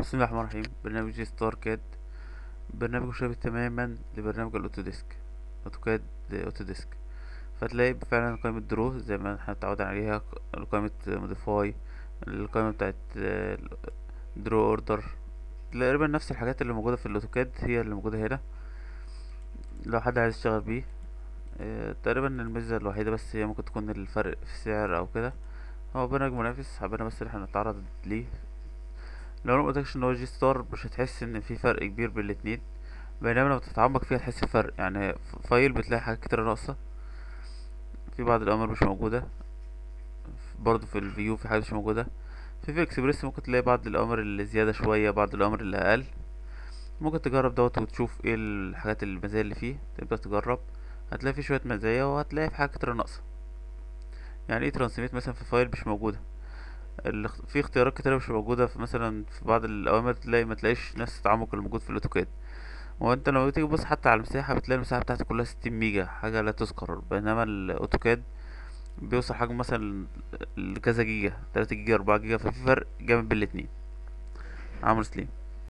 بسم الله الرحمن الرحيم. برنامج Star CAD برنامج مشابه تماما لبرنامج ال Autodesk. AutoCAD Autodesk فتلاقي فعلا قائمة draw زي ما إحنا متعودين عليها. قائمة modify. القائمة بتاعت draw order. تقريبا نفس الحاجات اللي موجودة في ال AutoCAD هي اللي موجودة هنا. لو حد عايز يشتغل بيه. آه، تقريبا الميزة الوحيدة بس هي ممكن تكون الفرق في السعر أو كده. هو برنامج منافس. حبينا بس إن إحنا نتعرض ليه. لو أنا مقولتلكش إن هو Gstar مش هتحس إن في فرق كبير بين الاتنين بينما لما تتعمق فيها تحس بفرق. يعني file بتلاقي حاجات كتير ناقصة. في بعض الأوامر مش موجودة. برضه في ال view في حاجات مش موجودة. في في إكسبريس ممكن تلاقي بعض الأوامر اللي زيادة شوية بعض الأوامر اللي أقل. ممكن تجرب دوت وتشوف إيه الحاجات المزايا اللي فيه. تبدأ تجرب. هتلاقي فيه شوية مزايا وهتلاقي في حاجات كتير ناقصة. يعني eTransmit مثلا في file مش موجودة؟ في اختيارات كتيرة مش موجودة. في مثلا في بعض الأوامر تلاقي ما تلاقيش نفس التعمق اللي موجود في ال AutoCAD. وانت لما تيجي تبص حتى على المساحة بتلاقي المساحة بتاعته كلها ستين ميجا حاجة لا تذكر. بينما ال AutoCAD بيوصل حجم مثلا لكذا جيجا تلاتة جيجا أربعة جيجا ففي فرق جامد بين الاتنين. عمرو سليم.